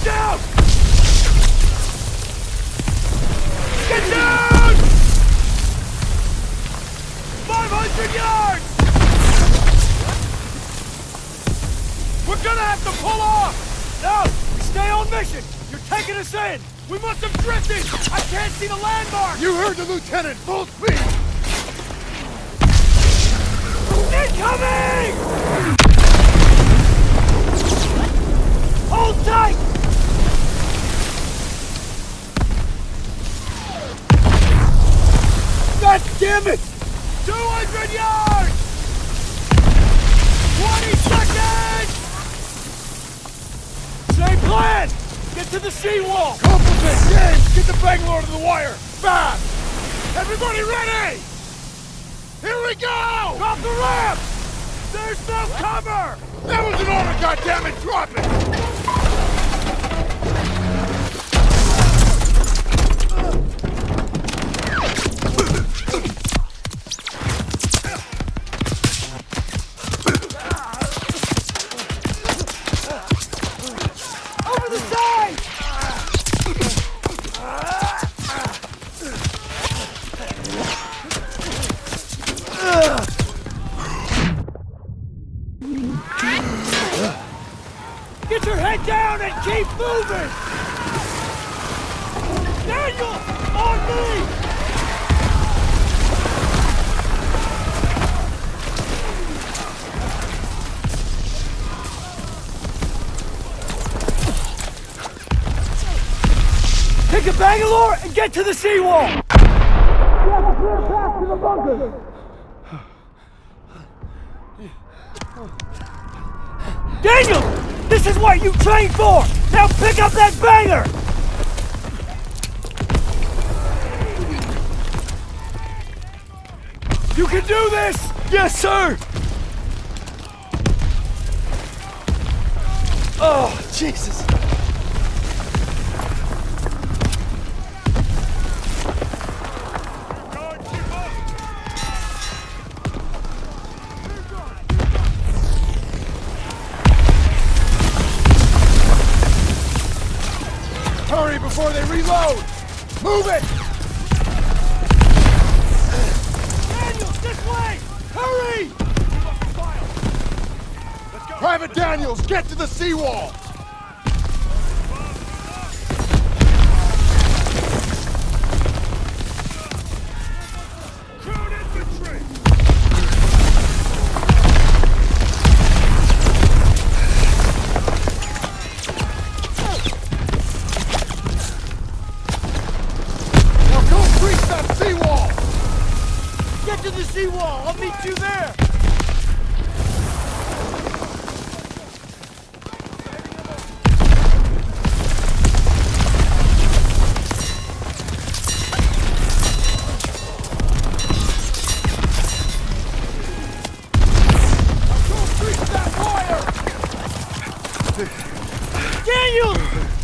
Watch out! Get down! 500 yards! We're gonna have to pull off! No! We stay on mission! You're taking us in! We must have drifted! I can't see the landmark! You heard the lieutenant! Full speed! Incoming! Hold tight! God damn it! 200 yards! 20 seconds! Same plan! Get to the seawall! Complement! James, get the Bangalore to the wire! Fast! Everybody ready! Here we go! Drop the ramp! There's no cover! That was an order, goddammit! Drop it! Get your head down and keep moving! Daniel! On me! Take a Bangalore and get to the seawall! You have a clear path to the bunker! Daniel! This is what you trained for! Now pick up that banger! You can do this! Yes, sir! Oh, Jesus! Move it! Daniel, this way! Hurry! Private Daniels, get to the seawall!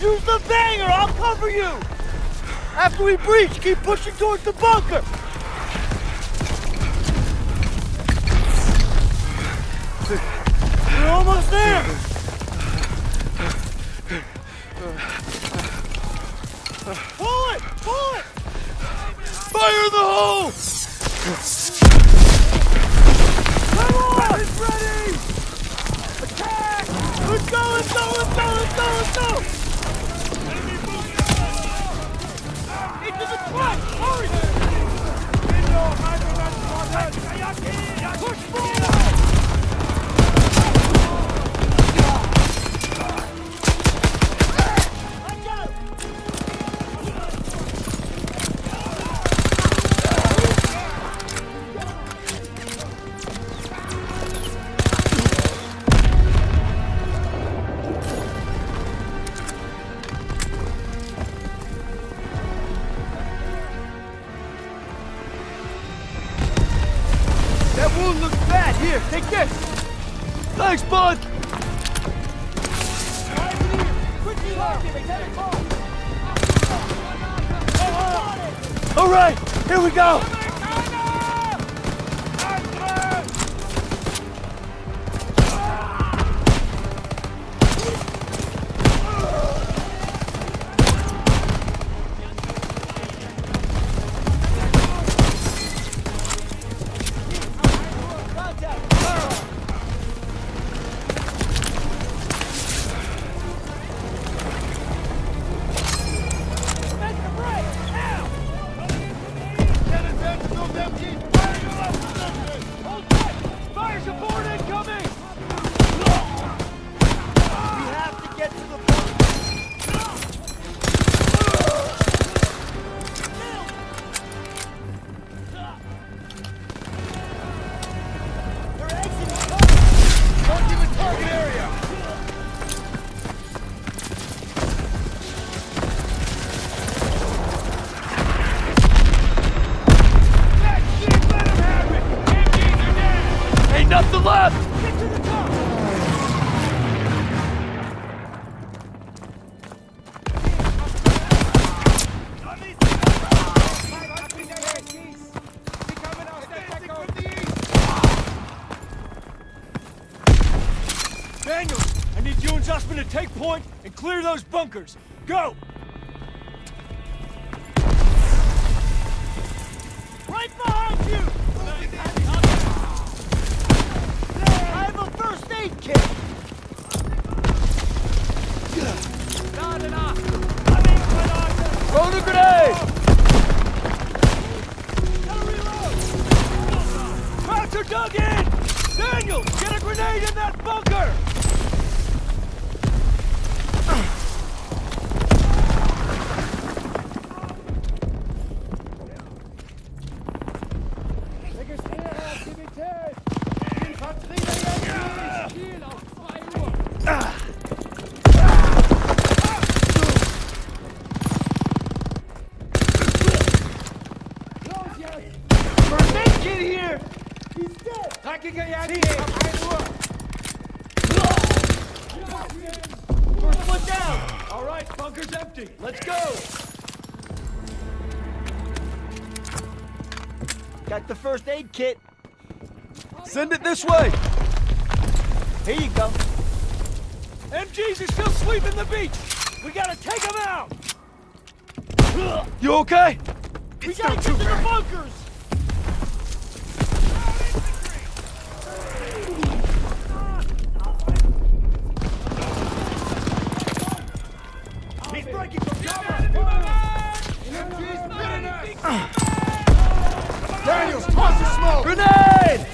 Use the banger! I'll cover you! After we breach, keep pushing towards the bunker! We're almost there! Pull it! Pull it! Fire the hole! Come on! Weapons ready! Attack! Let's go! Let's go! Let's go! Let's go! Let's go! Push forward! Take point and clear those bunkers. Go! Right behind you! I have a first aid kit! Throw the grenade! Are dug in! Daniel, get a grenade in that bunker! Got the first aid kit. Send it this way! Here you go. MGs are still sweeping the beach! We gotta take them out! You okay? We gotta get to the bunkers! He's breaking from cover! Daniels, toss the smoke! Grenade!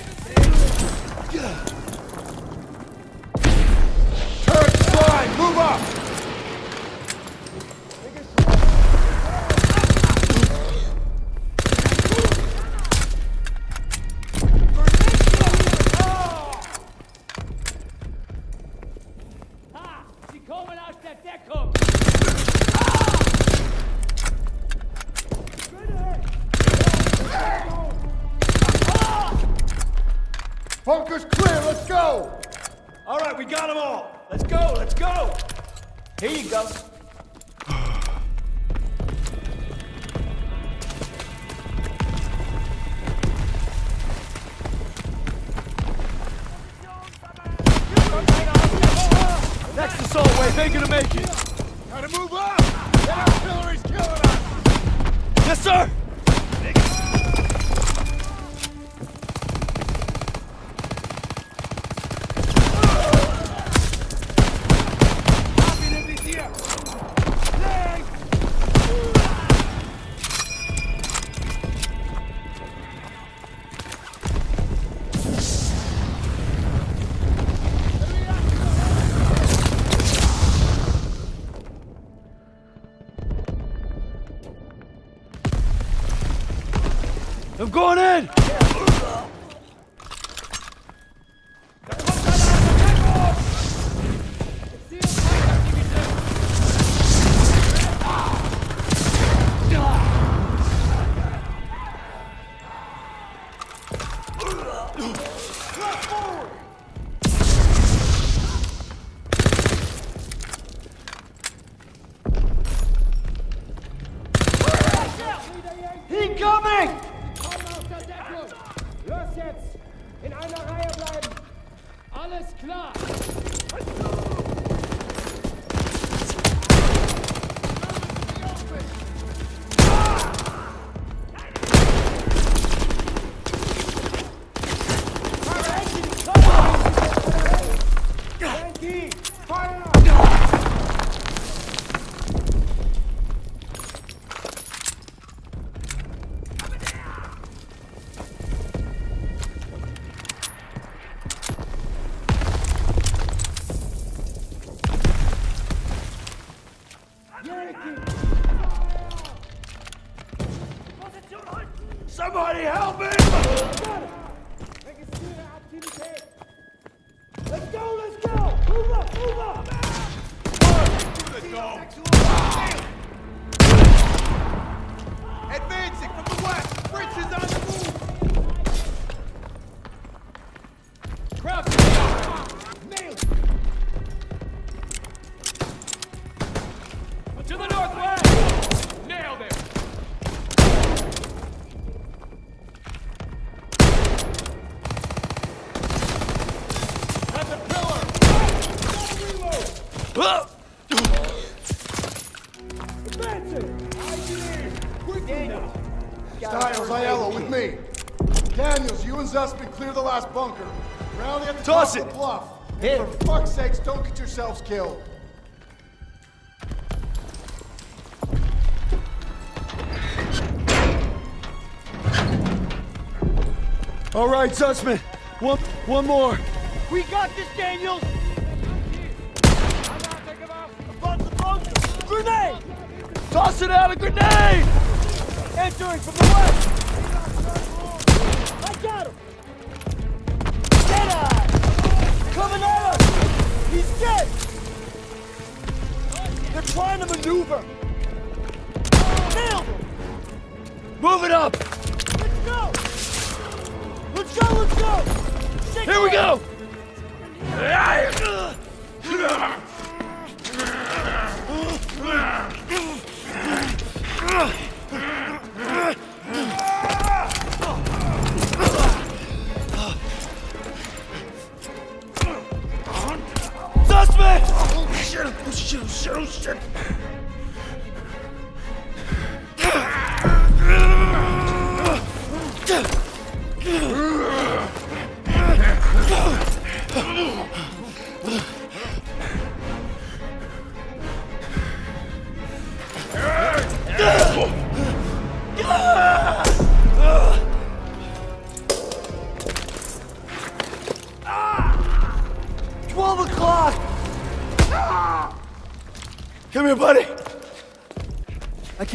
We got them all! Let's go, let's go! Here you go. Stiles, Aiello, with me. Daniels, you and Zussman clear the last bunker. Rally at the Toss top it. of the bluff. Here. For fuck's sakes, don't get yourselves killed. Zussman. One, one more. We got this, Daniels! Above the bunker! Grenade! Toss it out a grenade! Entering from the west! I got him! Deadeye! Coming at us! He's dead! They're trying to maneuver! Nailed him! Move it up! Go! Let's go! Shake Here we go! Suspect! Oh shit, oh shit, oh shit, oh shit.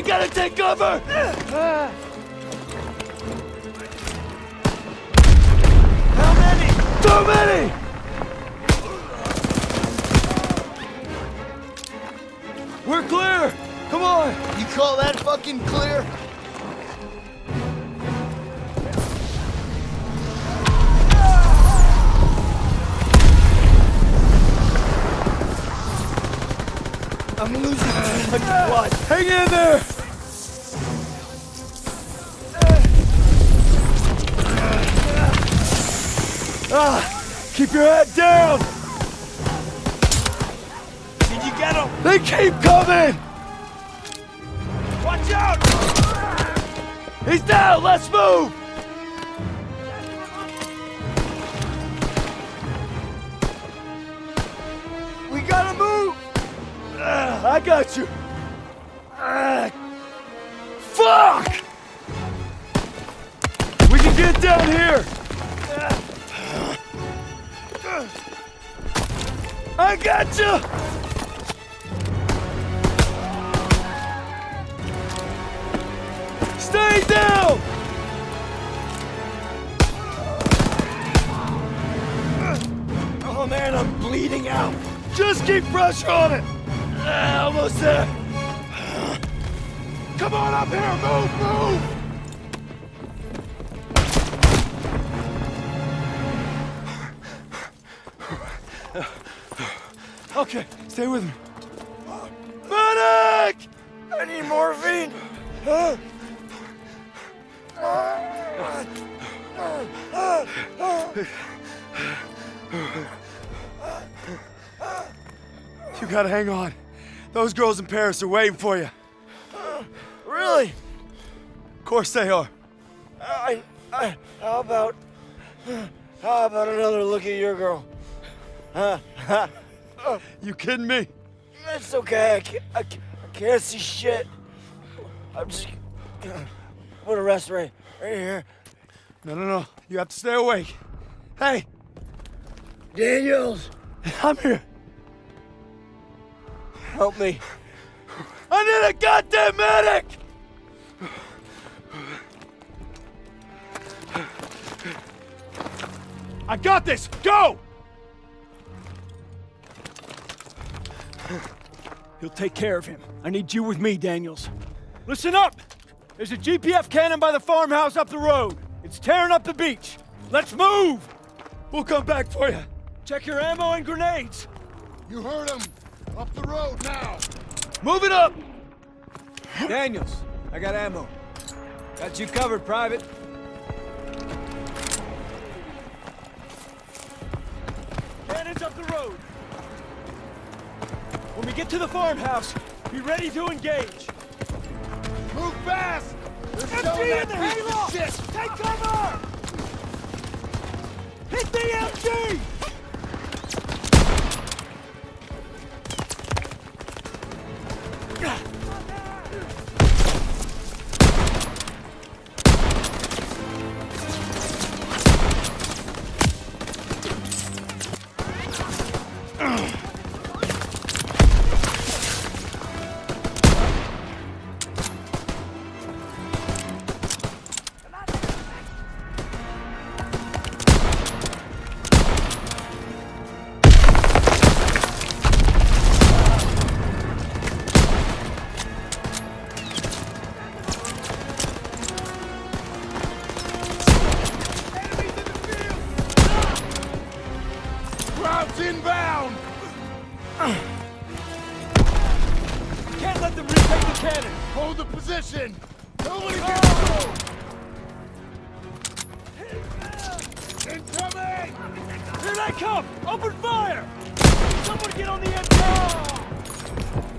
We gotta take cover! How many? Too many! We're clear! Come on! You call that fucking clear? I'm losing too much blood. Hang in there! Keep coming! Watch out! He's down! Let's move! We gotta move! Ah, I got you! Ah, fuck! We can get down here! I got you! Stay down! Oh man, I'm bleeding out. Just keep pressure on it. Ah, almost there. Come on up here, move, move! Okay, stay with me. Medic! I need morphine! Huh? You gotta hang on. Those girls in Paris are waiting for you. Really? Of course they are. I, I, how about, how about another look at your girl? Huh? You kidding me? It's okay. I can't, I can't, I can't see shit. I'm just put a rest right, right here. No, no, no. You have to stay awake. Hey, Daniels, I'm here. help me. I need a goddamn medic! I got this! Go! He'll take care of him. I need you with me, Daniels. Listen up! There's a GPF cannon by the farmhouse up the road. It's tearing up the beach. Let's move! We'll come back for you. Check your ammo and grenades. You heard him. Up the road now. Move it up! Daniels, I got ammo. Got you covered, Private. Cannons up the road. When we get to the farmhouse, be ready to engage. Move fast! They're MG in the hayloft! Take cover! Hit the MG! Crowds Can't let them retake the cannon! Hold the position! Nobody get through! Incoming! Here they come! Open fire! Someone get on the MG!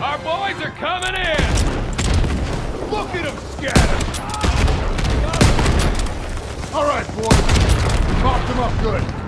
Our boys are coming in! Look at them scatter! All right, boys. Chopped them up good.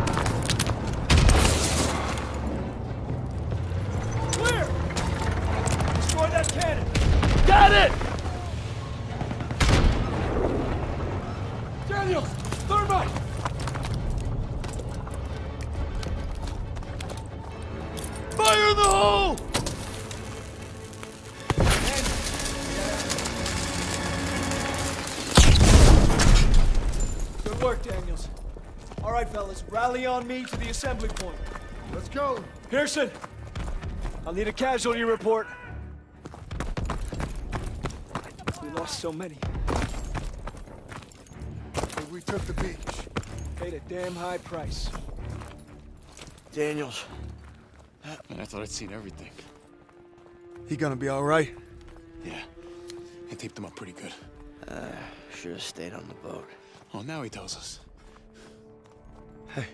Me to the assembly point. Let's go. Pierson, I'll need a casualty report. We lost so many. We took the beach. Paid a damn high price. Daniels. Man, I thought I'd seen everything. He gonna be all right? Yeah. I taped him up pretty good. Uh, Should have stayed on the boat. Oh, now he tells us. Hey,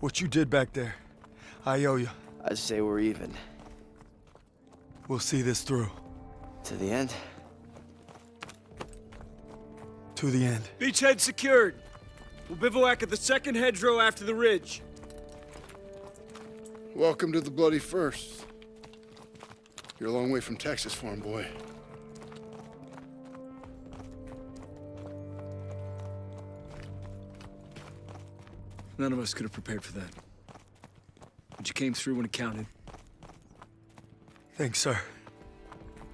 what you did back there, I owe you. I'd say we're even. We'll see this through. To the end? To the end. Beachhead secured. We'll bivouac at the second hedgerow after the ridge. Welcome to the Bloody First. You're a long way from Texas, farm boy. None of us could have prepared for that. But you came through when it counted. Thanks, sir.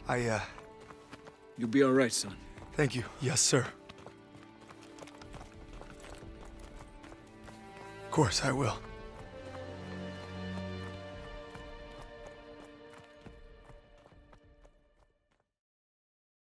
I, uh, You'll be all right, son. thank you. Yes, sir. Of course I will.